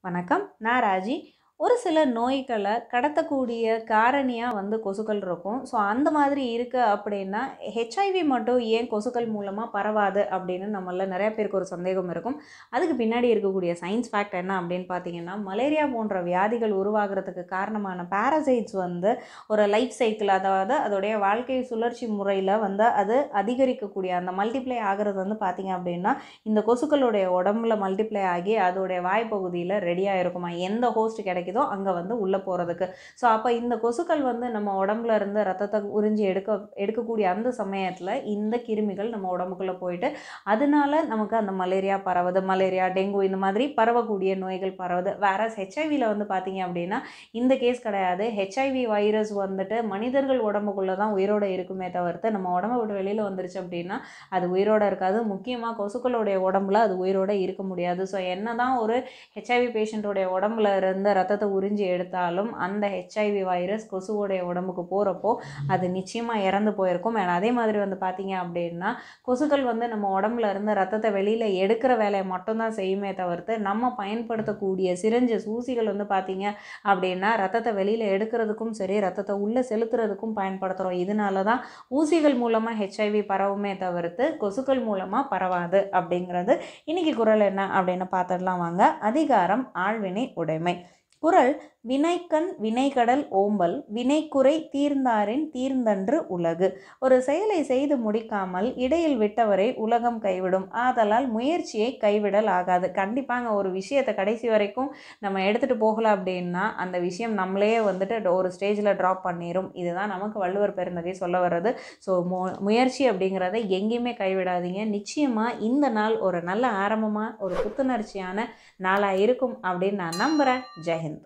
வணக்கம். நான் ராஜி. ஒரு சில நோய்களை கடத்தக்கூடிய காரணியாக வந்து கொசுக்கள் இருக்கும். ஸோ அந்த மாதிரி இருக்குது அப்படின்னா ஹெச்ஐவி மட்டும் ஏன் கொசுக்கள் மூலமாக பரவாது அப்படின்னு நம்மள நிறைய பேருக்கு ஒரு சந்தேகம் இருக்கும். அதுக்கு பின்னாடி இருக்கக்கூடிய சயின்ஸ் ஃபேக்ட் என்ன அப்படின்னு பார்த்தீங்கன்னா மலேரியா போன்ற வியாதிகள் உருவாகிறதுக்கு காரணமான பாரசைட்ஸ் வந்து ஒரு லைஃப் சைக்கிள் அதாவது அதோடைய வாழ்க்கை சுழற்சி முறையில் வந்து அது அதிகரிக்கக்கூடிய அந்த மல்டிப்ளை ஆகிறது வந்து பார்த்தீங்க அப்படின்னா இந்த கொசுக்களுடைய உடம்புல மல்டிப்ளை ஆகி அதோடைய வாய்ப்பகுதியில் ரெடியாக இருக்குமா எந்த ஹோஸ்ட் கிடைக்குதோ அங்கே வந்து உள்ளே போகிறதுக்கு ஸோ அப்போ இந்த கொசுக்கள் வந்து நம்ம உடம்புல இருந்து ரத்தத்தை உறிஞ்சி எடுக்க எடுக்கக்கூடிய அந்த சமயத்தில் இந்த கிருமிகள் நம்ம உடம்புக்குள்ளே போயிட்டு அதனால நமக்கு அந்த மலேரியா பரவுது மலேரியா டெங்கு இந்த மாதிரி பரவக்கூடிய நோய்கள் பரவுது. வேற ஹெச்ஐவியில் வந்து பார்த்தீங்க அப்படின்னா இந்த கேஸ் கிடையாது. ஹெச்ஐவி வைரஸ் வந்துட்டு மனிதர்கள் உடம்புக்குள்ளே தான் உயிரோடு இருக்குமே தவிர்த்து நம்ம உடம்பு விட்டு வெளியில் வந்துருச்சு அப்படின்னா அது உயிரோட இருக்காது. முக்கியமாக கொசுக்களுடைய உடம்புல அது உயிரோட இருக்க முடியாது. ஸோ என்ன தான் ஒரு ஹெச்ஐவி பேஷண்ட்டுடைய உடம்புல இருந்து ரத்தத்தை உறிஞ்சி எடுத்தாலும் அந்த ஹெச்ஐவி வைரஸ் கொசுவோடைய உடம்புக்கு போகிறப்போ அது நிச்சயமாக இறந்து போயிருக்கும். ஏன்னா அதே மாதிரி வந்து பார்த்தீங்க அப்படின்னா கொசுக்கள் வந்து நம்ம உடம்புல இருந்து ரத்தத்தை வெளியில் எடுக்கிற வேலையை மட்டும்தான் செய்யுமே தவிர்த்து நம்ம பயன்படுத்தக்கூடிய சிரிஞ்சு ஊசிகள் வந்து பார்த்தீங்க அப்படின்னா ரத்தத்தை வெளியில் எடுக்கிறதுக்கும் சரி ரத்தத்தை உள்ளே செலுத்துறதுக்கும் பயன்படுத்துகிறோம் இதனால தான் ஊசிகள் மூலமாக ஹெச்ஐவி பரவுமே தவிர்த்து கொசுக்கள் மூலமாக பரவாது அப்படிங்கிறது. இன்னைக்கு குரல் என்ன அப்படின்னு பார்த்துடலாம் வாங்க. அதிகாரம் ஆழ்வினை உடைமை. குரல் வினைக்கண் வினைகடல் ஓம்பல் வினைக்குறை தீர்ந்தாரின் தீர்ந்தன்று உலகு. ஒரு செயலை செய்து முடிக்காமல் இடையில் விட்டவரை உலகம் கைவிடும். ஆதலால் முயற்சியை கைவிடல் ஆகாது. கண்டிப்பாங்க ஒரு விஷயத்தை கடைசி வரைக்கும் நம்ம எடுத்துகிட்டு போகல அப்படின்னா அந்த விஷயம் நம்மளே வந்துட்டு ஒரு ஸ்டேஜில் ட்ராப் பண்ணிடும் இதுதான் நமக்கு வள்ளுவர் பெருந்தகை சொல்ல வர்றது. ஸோ மு முயற்சி அப்படிங்கிறத எங்கேயுமே கைவிடாதீங்க. நிச்சயமாக இந்த நாள் ஒரு நல்ல ஆரம்பமாக ஒரு புத்துணர்ச்சியான நாளாக இருக்கும் அப்படின்னு நான் நம்புகிறேன் ஜெயஹிந்த் help